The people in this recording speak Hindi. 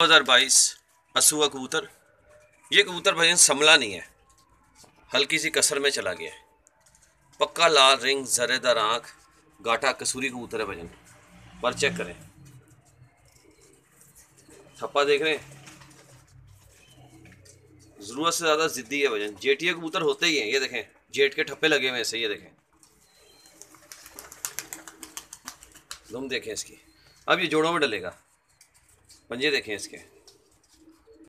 2022 असुआ कबूतर। ये कबूतर भजन संभला नहीं है। हल्की सी कसर में चला गया पक्का लाल रिंग, जरेदार आँख गाटा कसूरी कबूतर है भजन। पर चेक करें। थप्पा देख रहे हैं। ज़रूरत से ज़्यादा ज़िद्दी है भजन। जेटिया कबूतर होते ही हैं, ये देखें। जेट के ठप्पे लगे हुए हैं ऐसे ये देखें। तुम देखें इसकी। अब ये जोड़ों में डलेगा। पंजे देखें इसके।